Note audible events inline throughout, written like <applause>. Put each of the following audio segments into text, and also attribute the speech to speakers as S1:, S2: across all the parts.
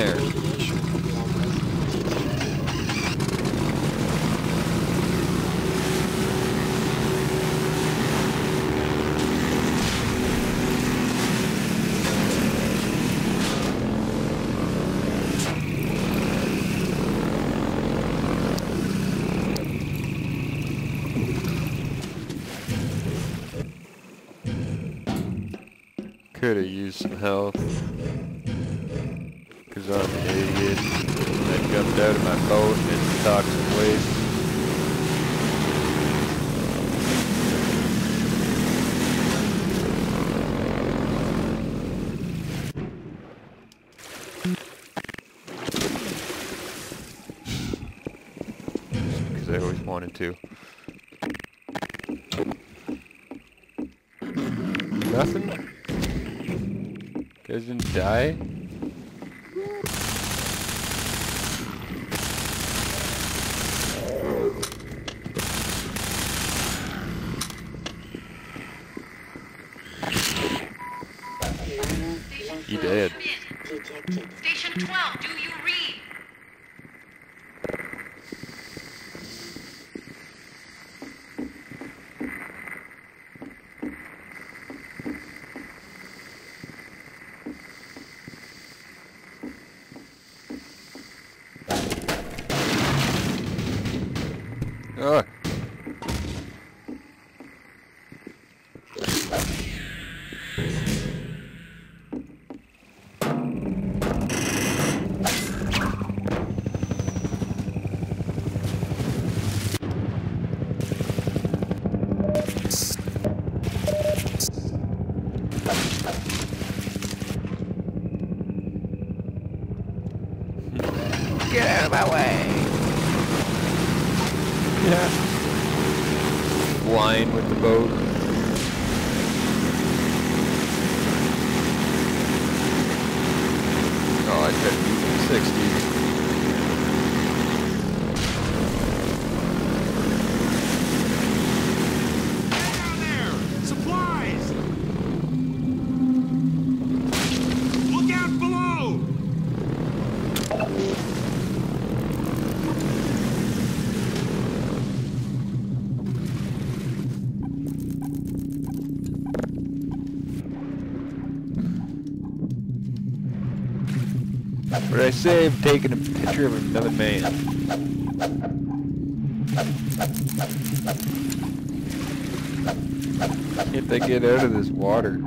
S1: there? Could have used some health. Out of my boat into toxic waste. Because I always wanted to. Nothing? Didn't die? I saved taking a picture of another man. Can't they get out of this water?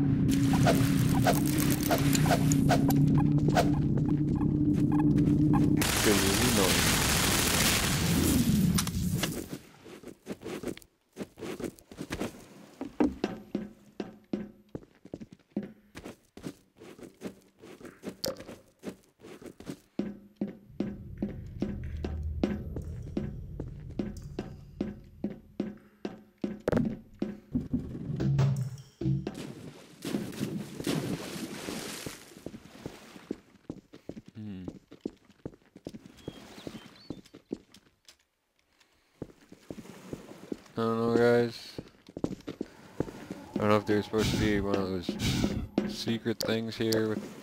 S1: I don't know, guys. I don't know if there's supposed to be one of those secret things here with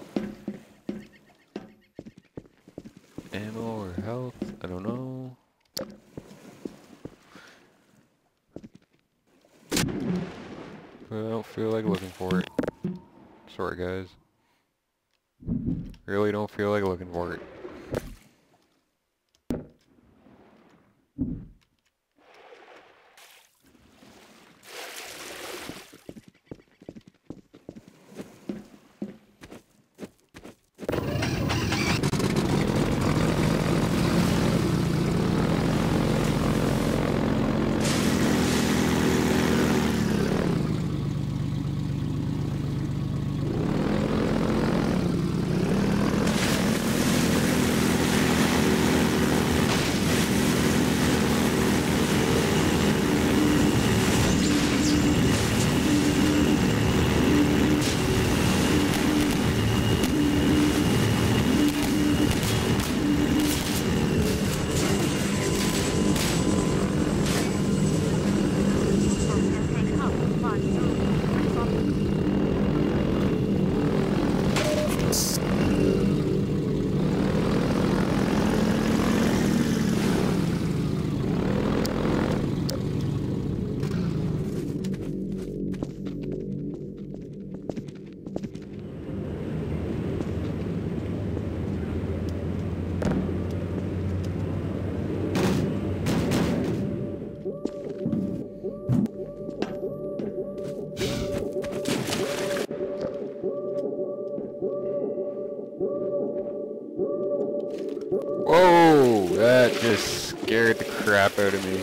S1: That just scared the crap out of me.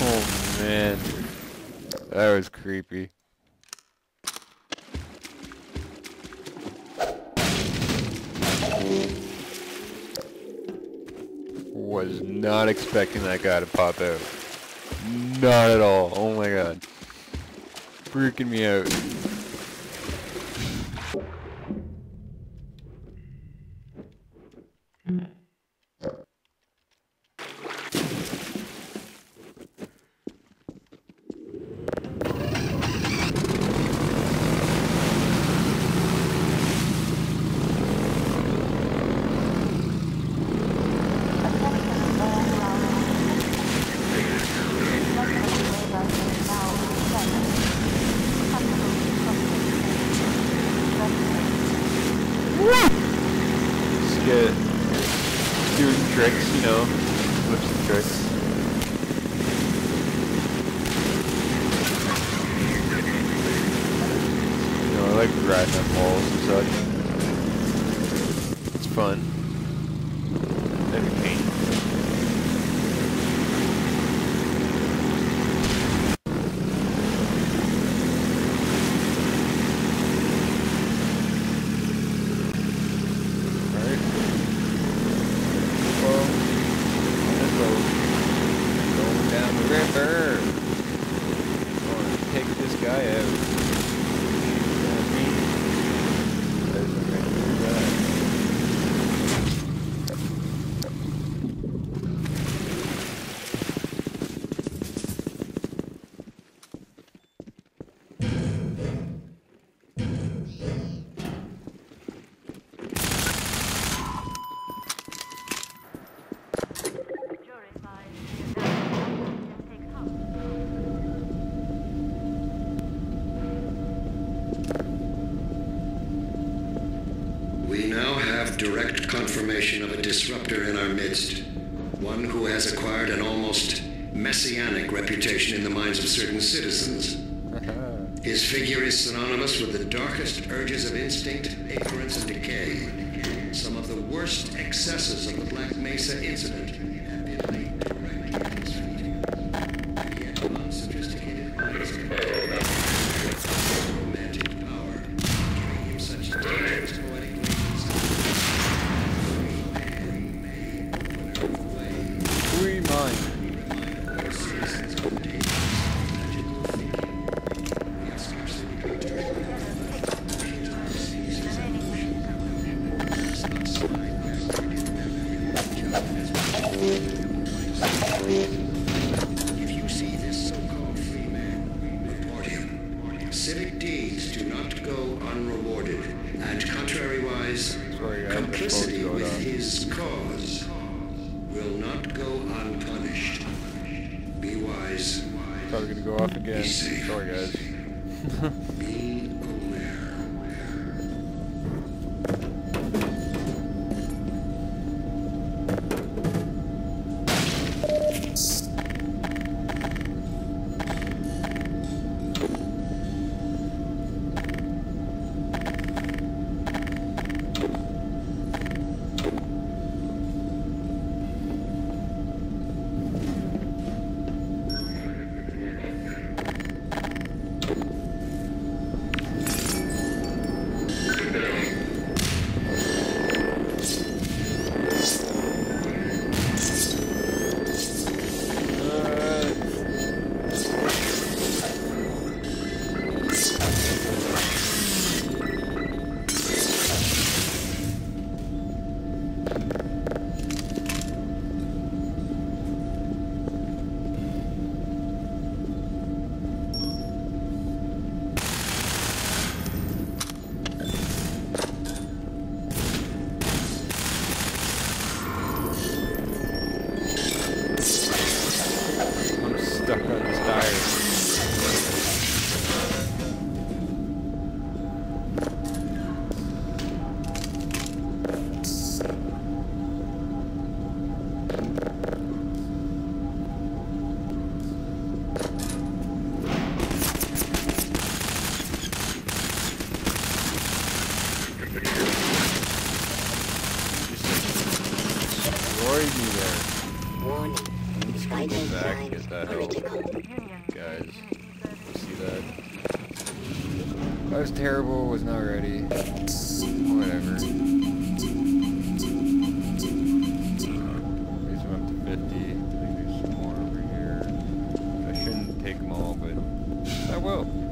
S1: Oh man. That was creepy. Was not expecting that guy to pop out. Not at all. Oh my god. Freaking me out.
S2: Of a disruptor in our midst. One who has acquired an almost messianic reputation in the minds of certain citizens. His figure is synonymous with the darkest urges of instinct, ignorance, and decay. Some of the worst excesses of the Black Mesa incident
S1: I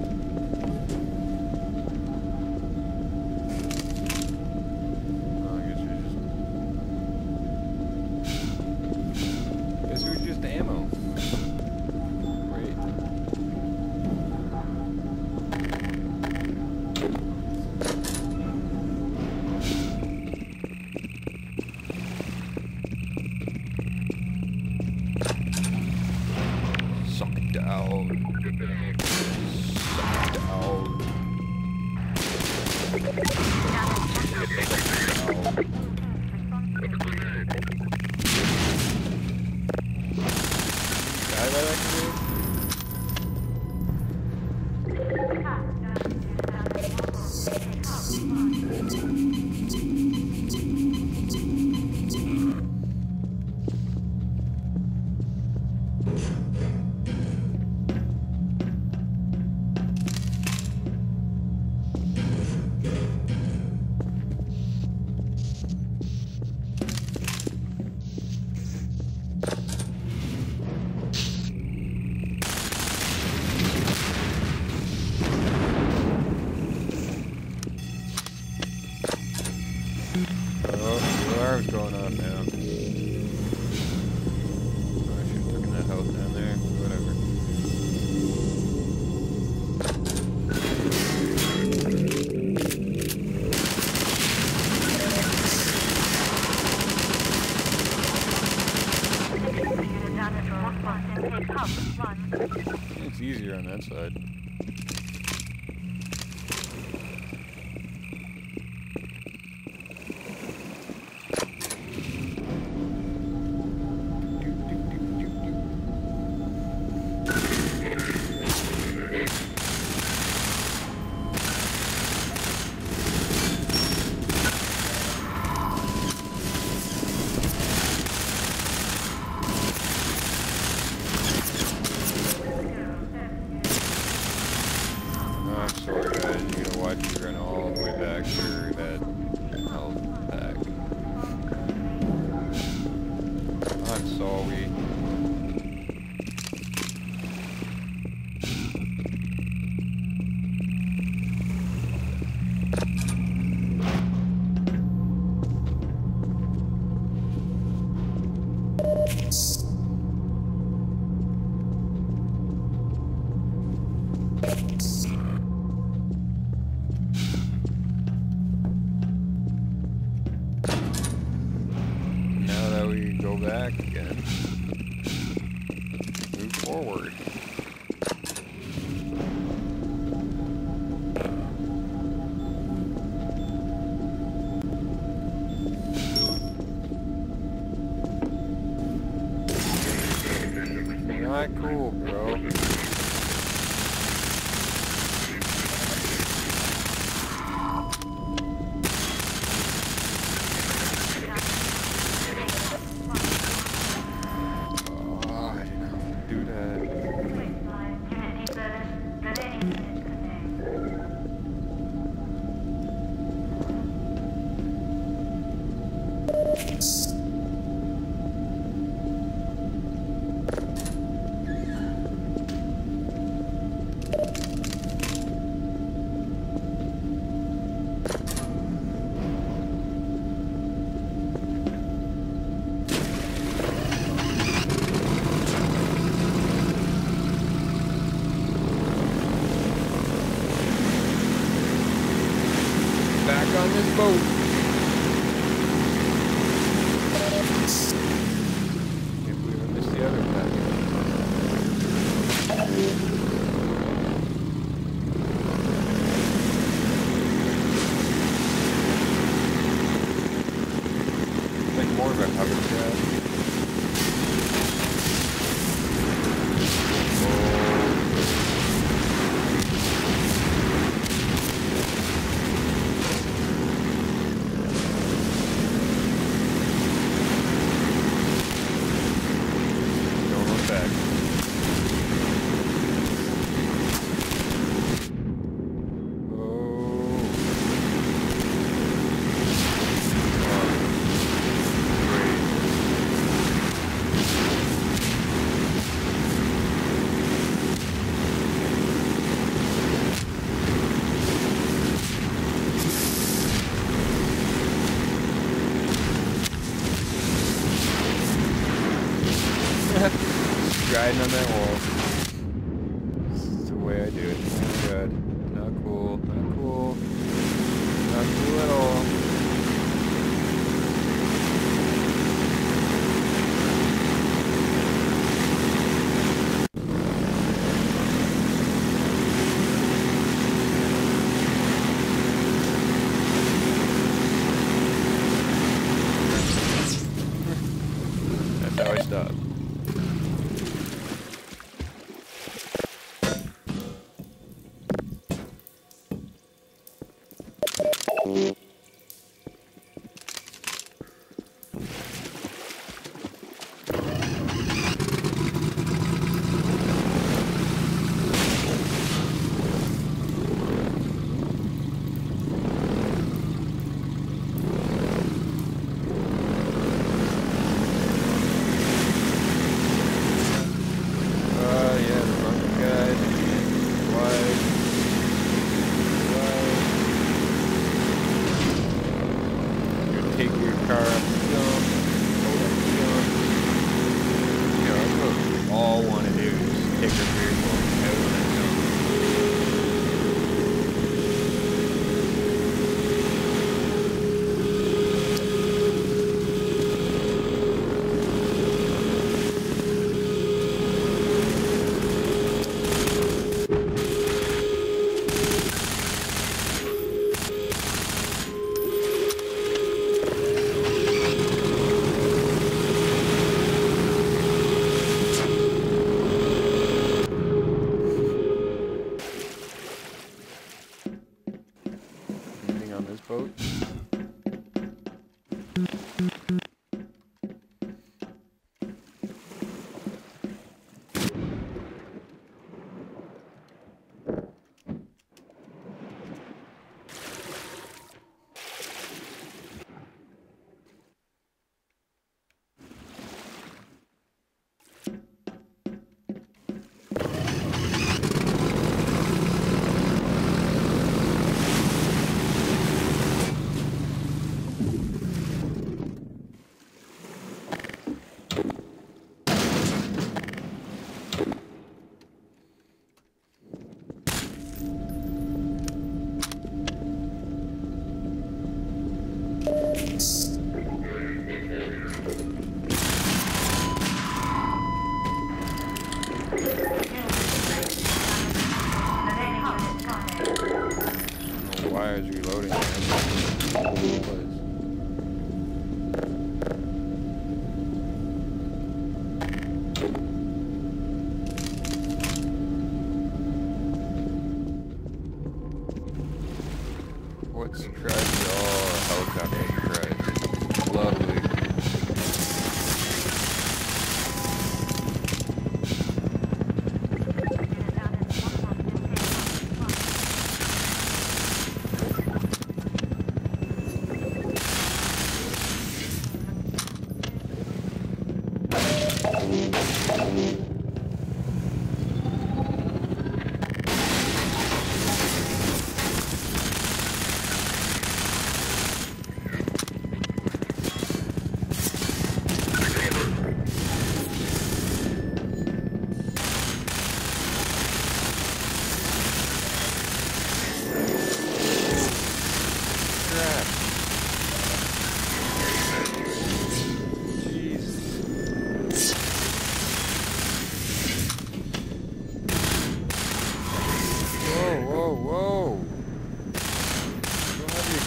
S1: riding on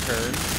S1: Don't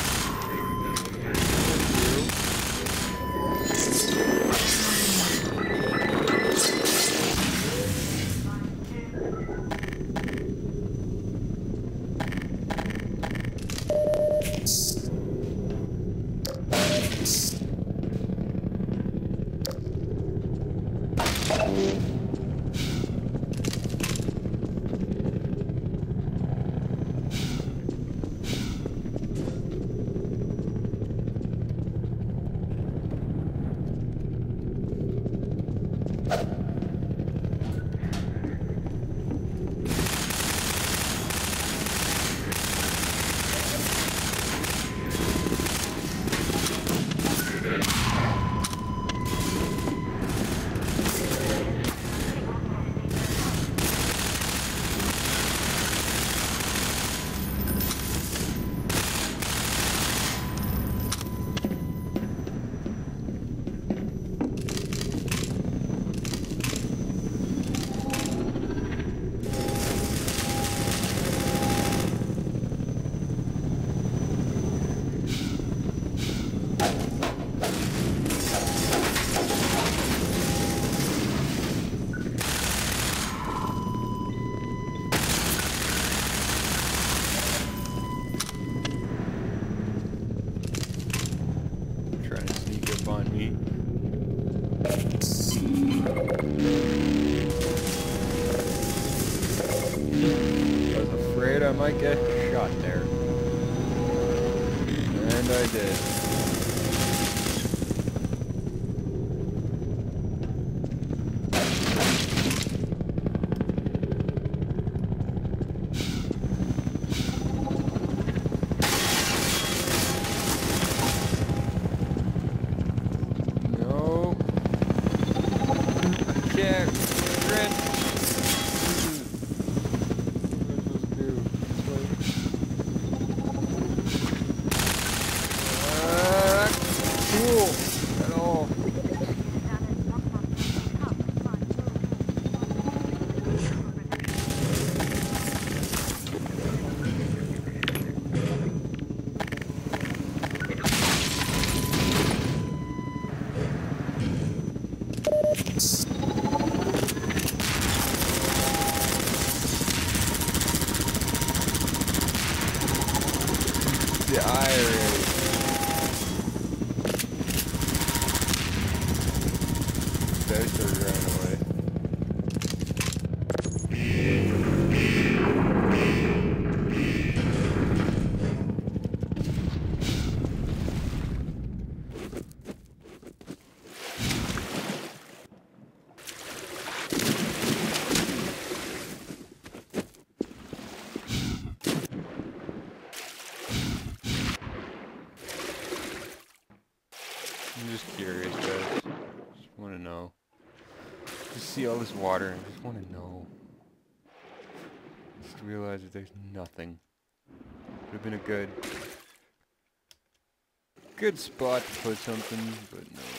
S1: all this water and I just want to know. Just realize that there's nothing. Would have been a good, good spot to put something, but no.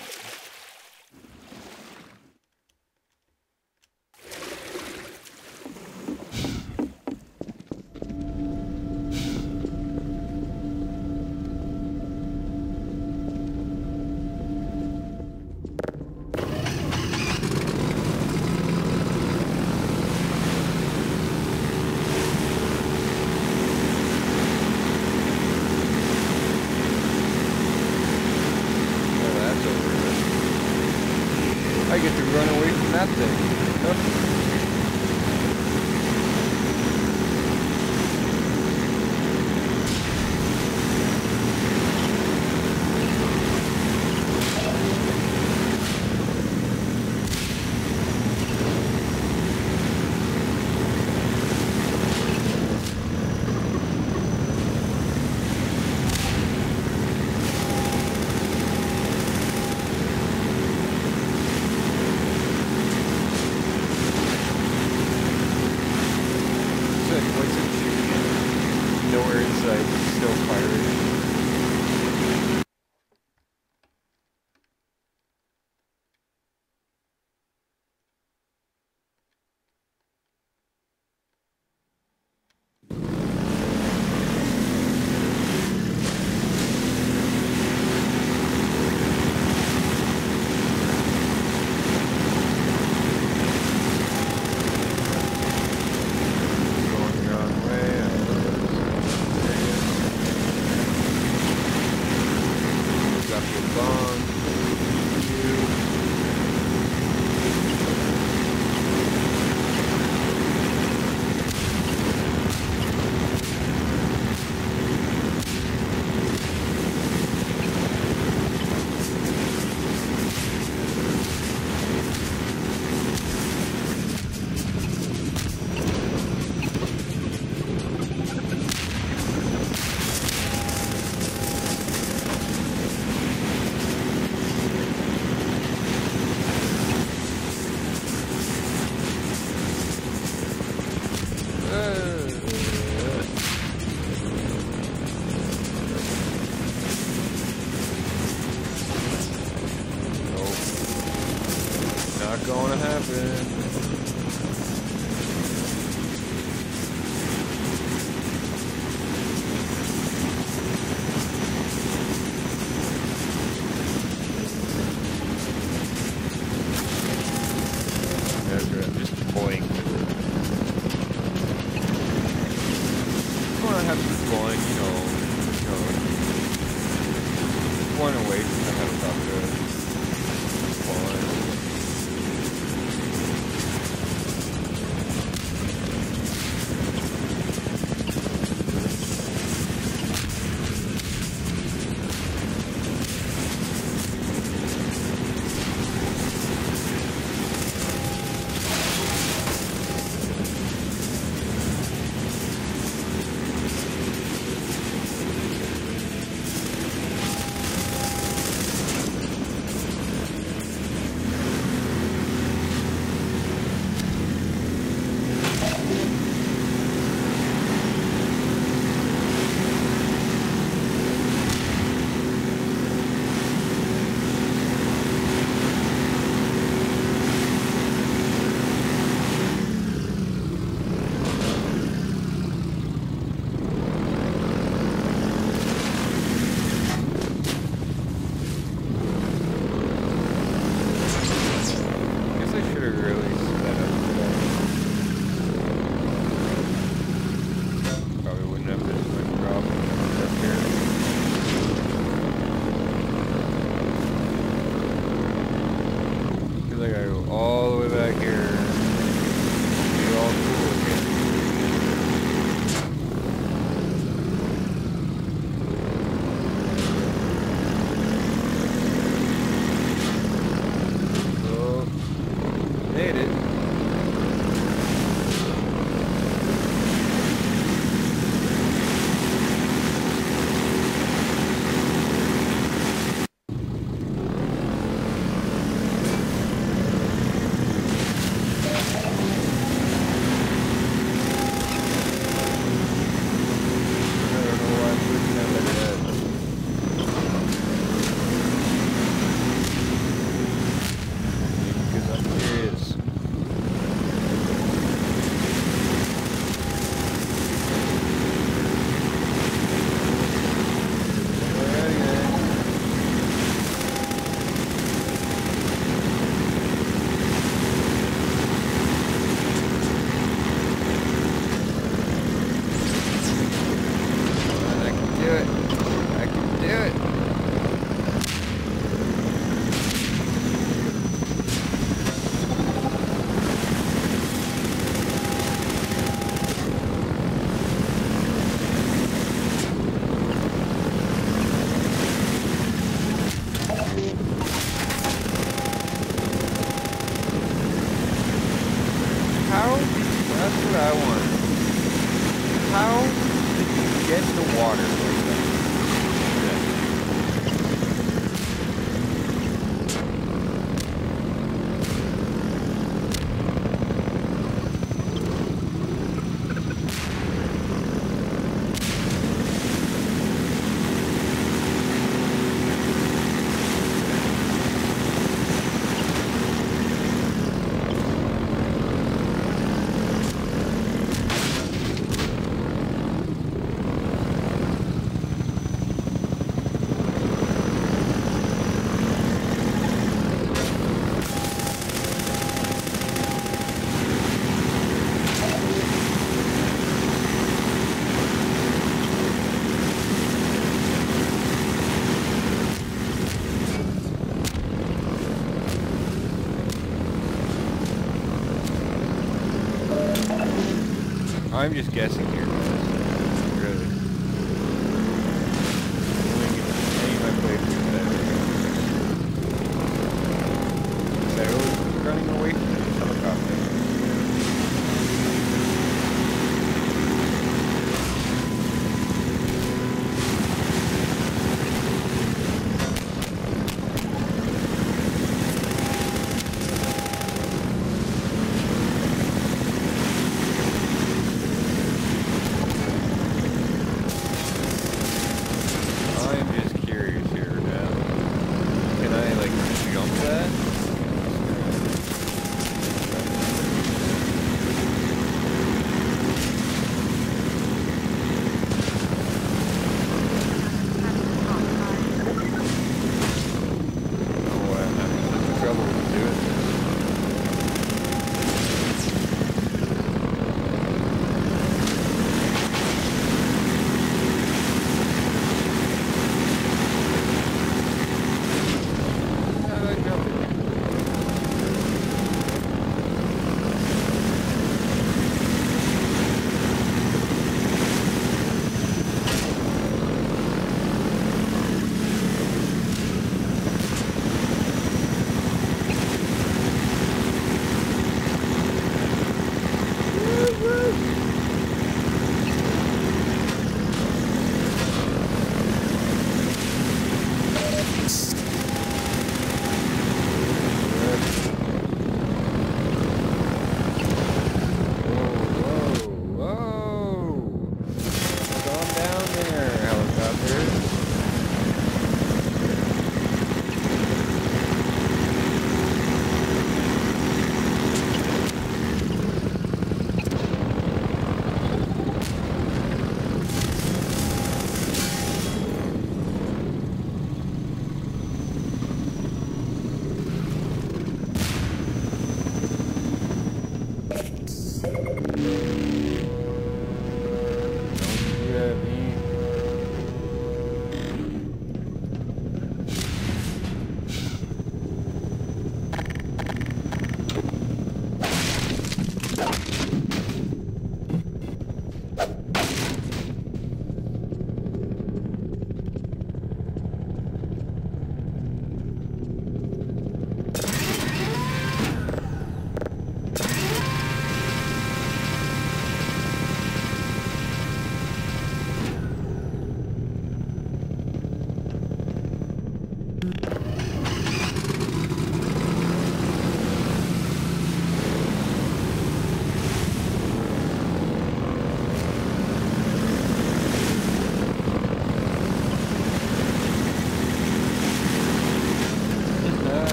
S1: I'm just guessing here, guys. Really. Winging it. Any of my playthroughs that I was running away from this helicopter. I'm just curious here now. Can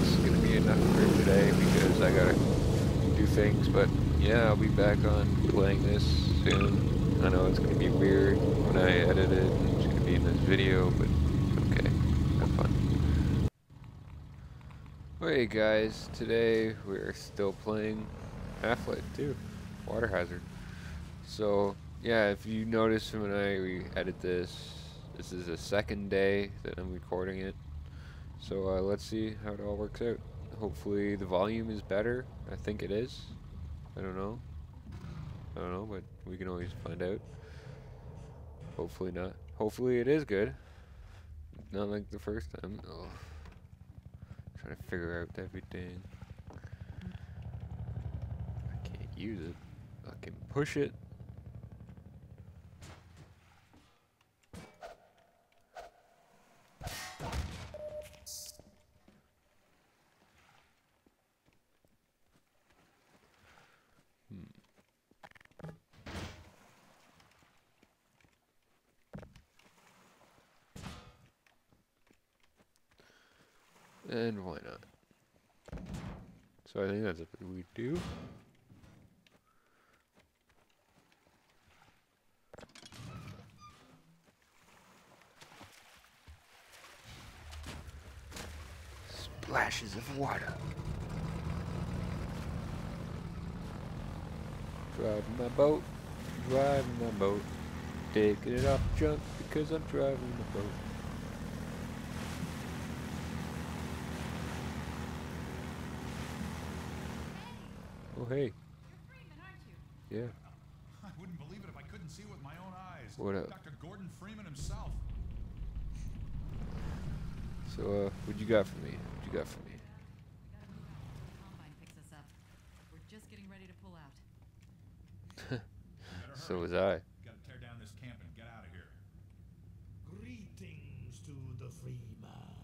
S1: That's gonna be enough for today because I gotta do things. But yeah, I'll be back on playing this soon. I know it's gonna be weird when I edit it. and It's gonna be in this video, but okay. Have fun. Hey guys, today we're still playing Half-Life 2, Water Hazard. So yeah, if you notice when I we edit this, this is the second day that I'm recording it. So uh, let's see how it all works out. Hopefully the volume is better. I think it is. I don't know. I don't know, but we can always find out. Hopefully not. Hopefully it is good. Not like the first time. Oh. Trying to figure out everything. I can't use it. I can push it. And why not? So I think that's what we do. Splashes of water. Driving my boat, driving my boat, taking it off junk because I'm driving the boat. Hey,
S3: Freeman, aren't you?
S1: yeah.
S4: I wouldn't believe it if I couldn't see with my own eyes.
S1: What up?
S4: Dr. Gordon Freeman himself.
S1: So uh, what you got for me? What you got for me?
S5: We gotta move out before the combine picks <laughs> us up. We're just getting ready to pull out.
S1: So was I.
S4: Gotta tear down this camp and get out of here.
S6: Greetings to the free man.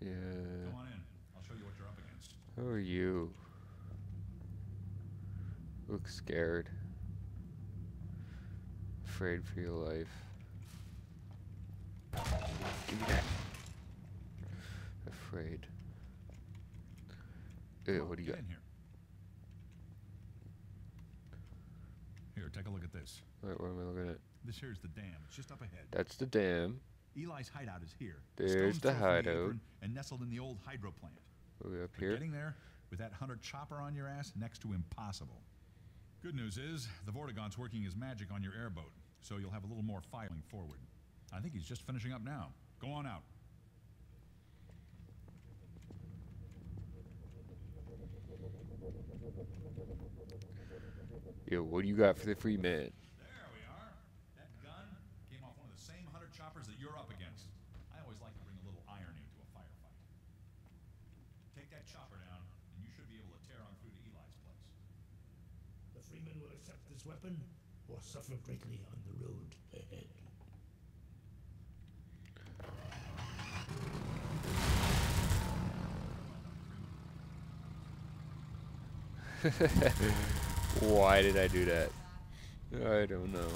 S1: Yeah.
S4: Come on in. I'll show you what you're up against.
S1: Who are you? Look scared. Afraid for your life. Give me that. Afraid. Ew, what do you
S4: get
S1: got?
S4: in here. Here, take a look at this.
S1: Wait, what am I looking at?
S4: This here's the dam. It's just up ahead.
S1: That's the dam.
S4: Eli's hideout is here.
S1: There's
S4: Stone's
S1: the hideout.
S4: And nestled in the old hydro plant.
S1: Are we up
S4: But
S1: here?
S4: getting there with that hunter chopper on your ass, next to impossible. Good news is, the Vortigaunt's working his magic on your airboat, so you'll have a little more filing forward. I think he's just finishing up now. Go on out.
S1: Yo, what do you got for the Freeman?
S4: There we are. That gun came off one of the same hunter choppers that you're up against. I always like to bring a little irony to a firefight. Take that chopper down, and you should be able to tear on through to Eli's place.
S6: The freeman will accept this weapon or suffer greatly on the road ahead. <laughs>
S1: Why did I do that? I don't know.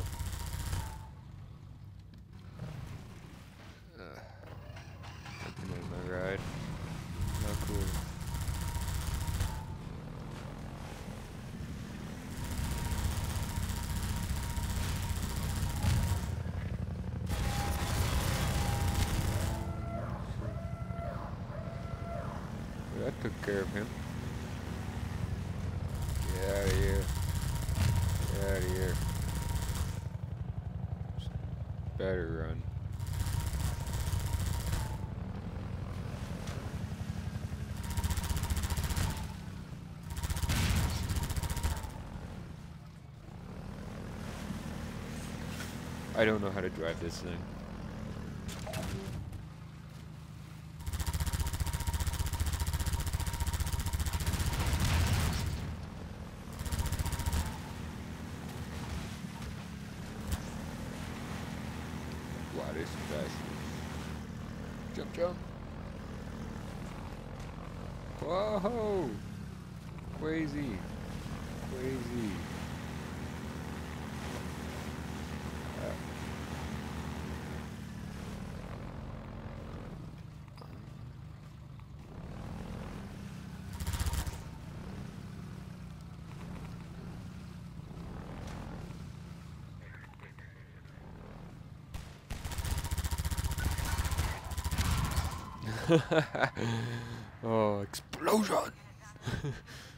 S1: Ugh. Something in my ride. Not cool. that took care of him. Get out of here. Get out of here. Better run. I don't know how to drive this thing. Wow, this is fast. Jump, jump. Whoa! Crazy. Crazy. Uh, <laughs> oh, explosion! <laughs>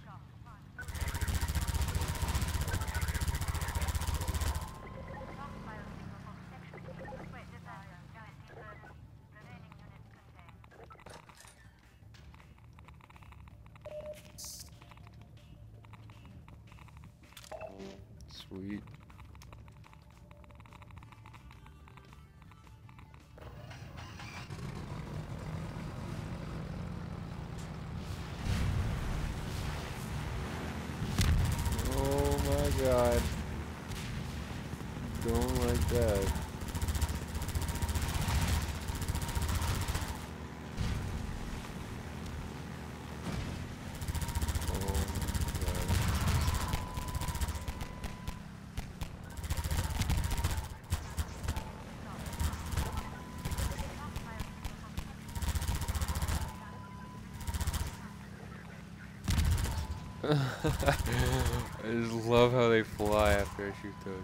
S1: I just love how they fly after I shoot those.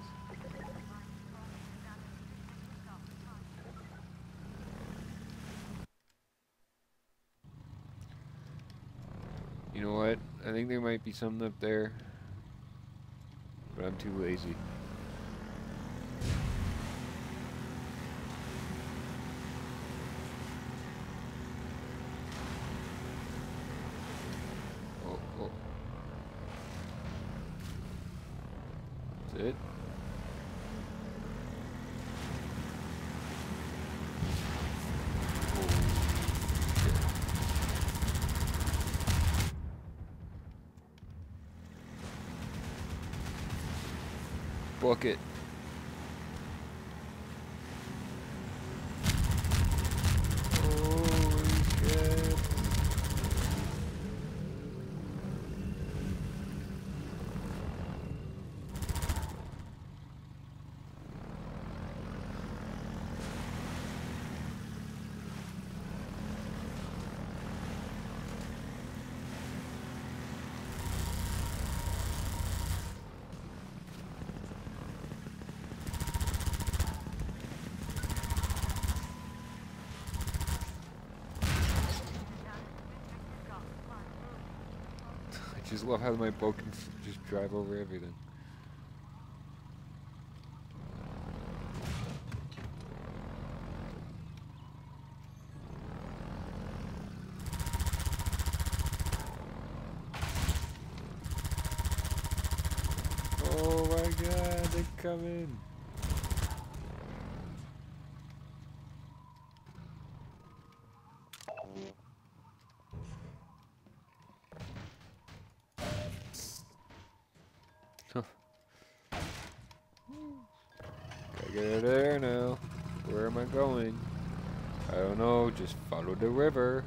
S1: You know what? I think there might be something up there. But I'm too lazy. Oh, oh. That's it? Book it. Love how my boat can just drive over everything. Oh my god, they're coming! Get there now. Where am I going? I don't know, just follow the river.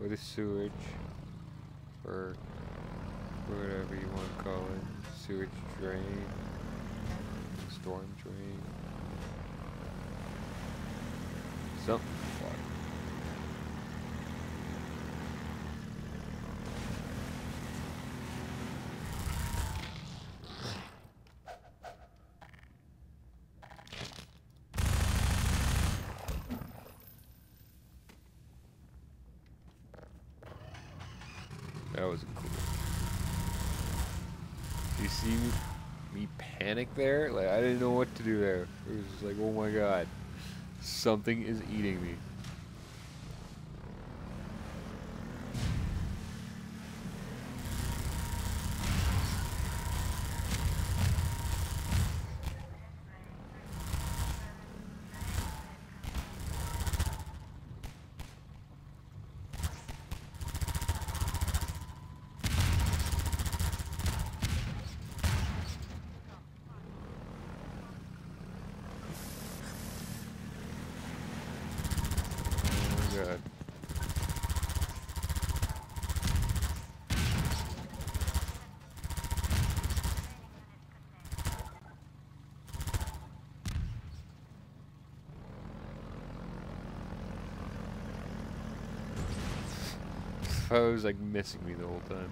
S1: Or the sewage. Or whatever you want to call it. Sewage drain. Storm drain. Something. Water. That was cool. You see me, panic there? Like I didn't know what to do there. It was just like, oh my god, something is eating me. Oh my god. I was like missing me the whole time.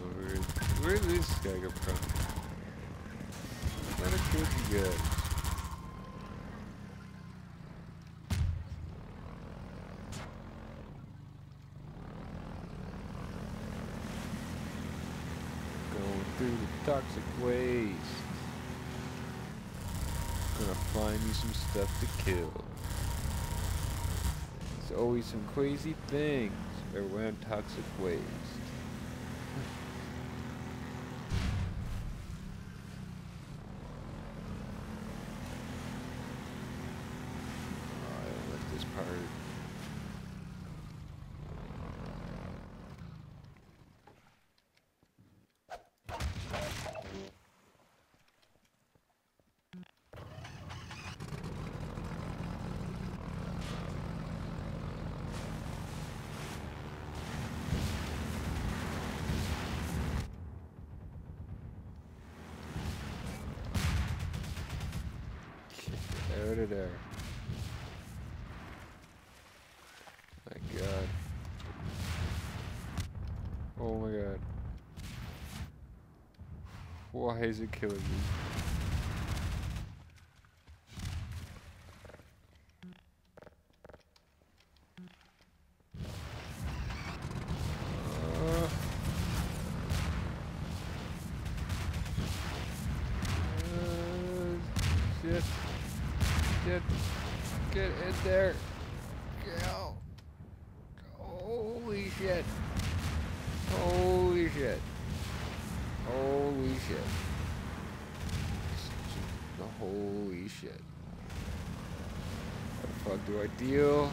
S1: Where, where did this guy come from? What a through the toxic waste. Find me some stuff to kill. There's always some crazy things around toxic waste. Oh, I don't like this part. Get out of there. My god. Oh my god. Why is it killing me? Uh, uh, shit. Get, get in there. Go. Holy shit. Holy shit. Holy shit. Holy shit. How the fuck do I deal?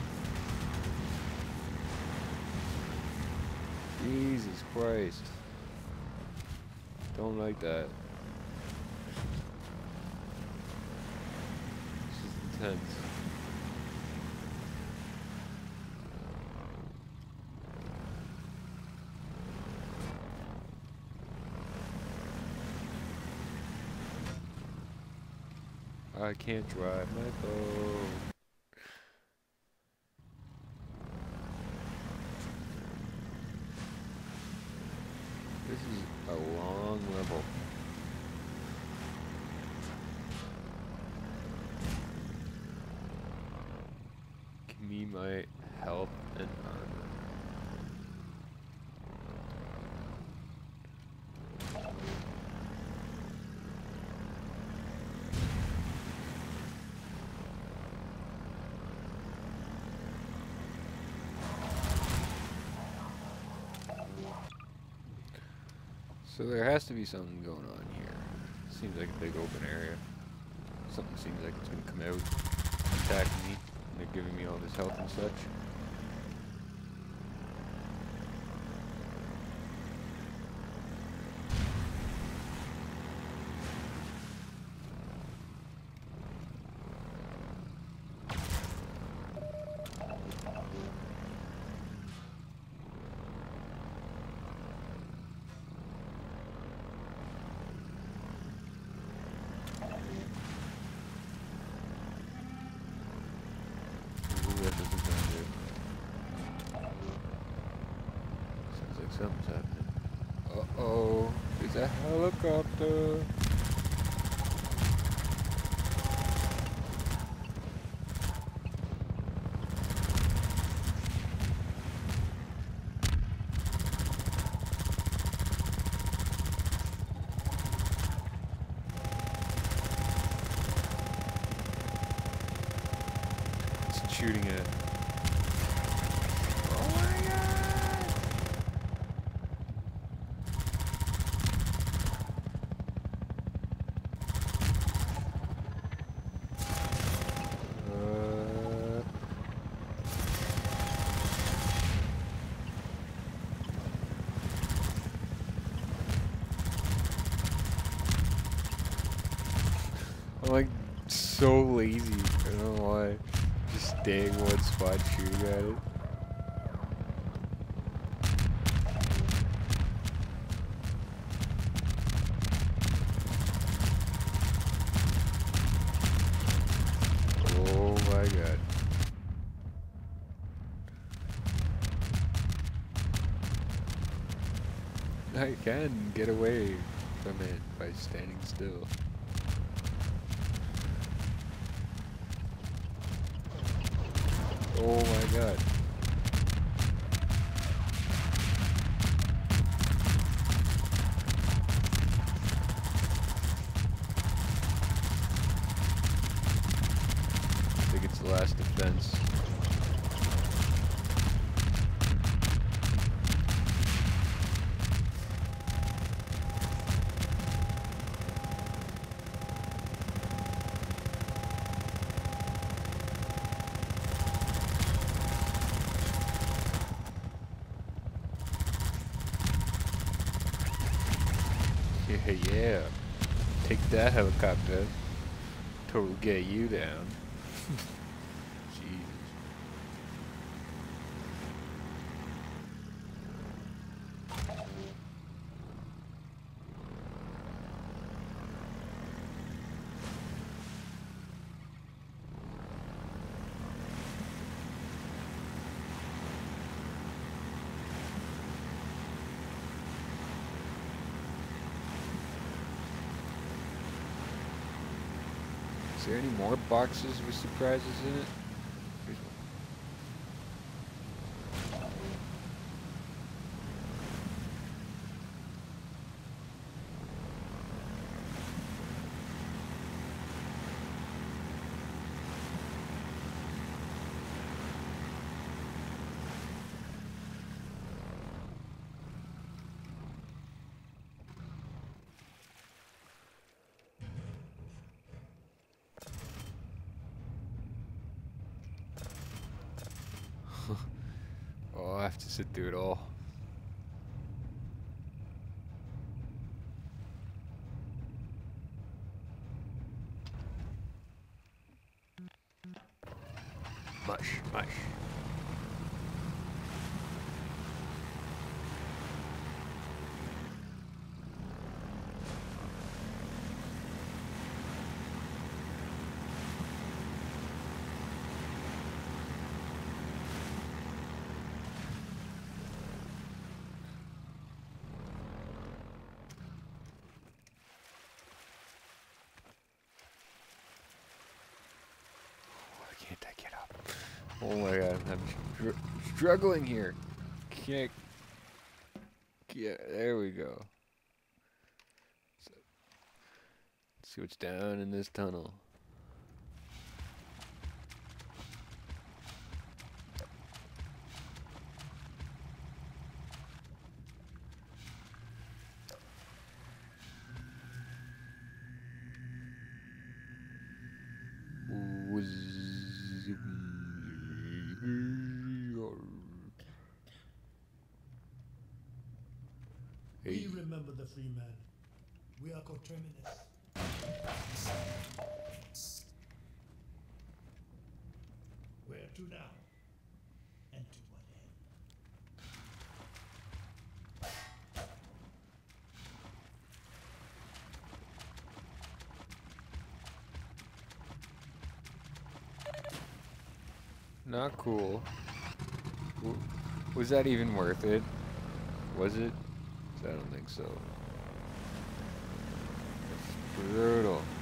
S1: Jesus Christ. Don't like that. This is intense. I can't drive my boat. This is a long level. Give me my health and armor. So there has to be something going on here. Seems like a big open area. Something seems like it's gonna come out, attack me, and they're giving me all this health and such. helicopter. It's shooting it. Lazy. I don't know why. Just staying one spot shooting at it. Oh my god. I can get away from it by standing still. Oh my god. I think it's the last defense. Yeah, yeah. Take that helicopter. Total get you down. Is there any more boxes with surprises in it? Here's one. Oh, I have to sit through it all. Mush, mush. Why can't I get up? Oh my god, I'm str- struggling here. Can't get. There we go. Let's see what's down in this tunnel.
S6: We remember the Freeman. We are coterminous. Where to now? And to what end?
S1: Not cool. Was that even worth it? Was it? I don't think so. Brutal.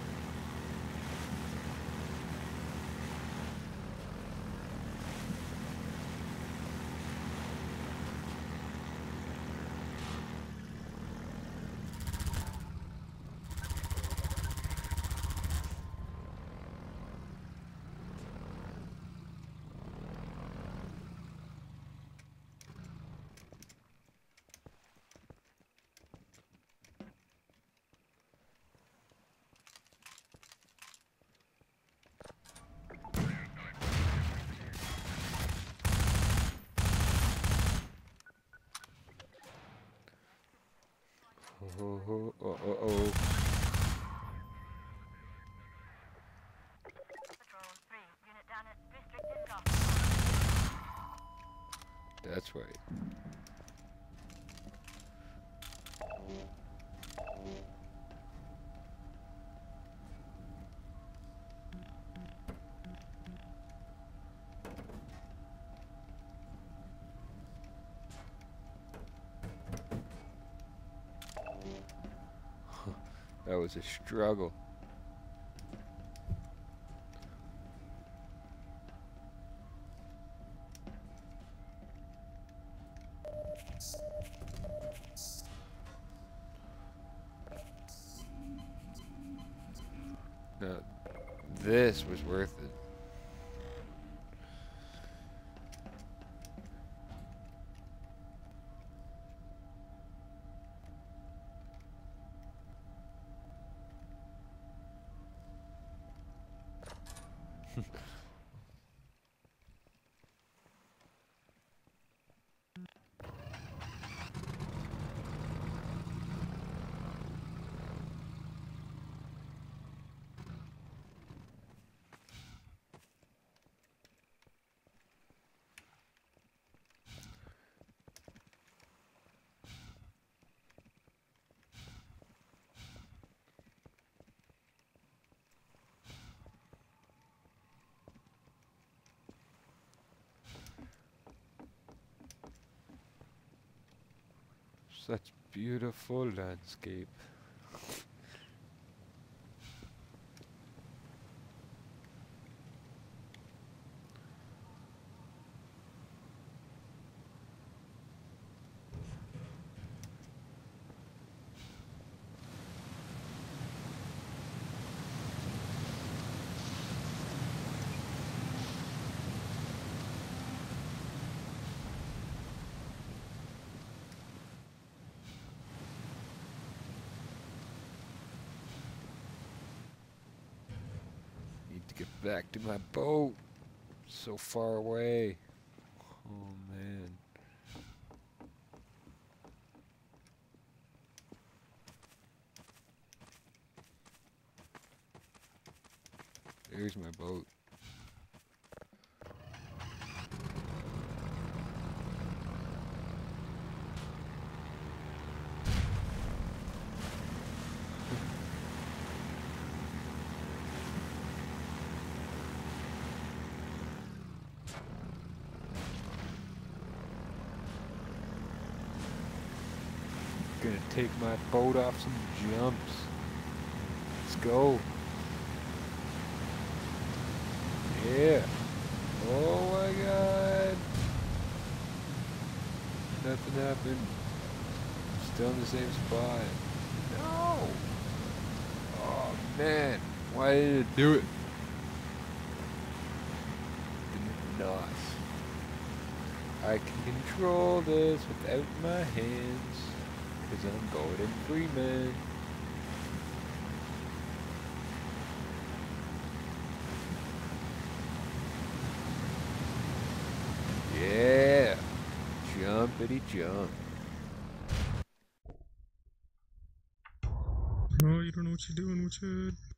S1: Oh, oh, oh, oh, oh.
S3: Patrol 3, unit down at restricted drop.
S1: That's right. Was a struggle. Such beautiful landscape. To get back to my boat. So far away. Oh man. There's my boat. Take my boat off some jumps. Let's go. Yeah. Oh my god. Nothing happened. Still in the same spot. No. Oh man. Why did it do it? Not. I can control this without my hands. Cause I'm Gordon Freeman. Yeah. Jumpity jump.
S7: Oh, you don't know what you're doing, Woodshed.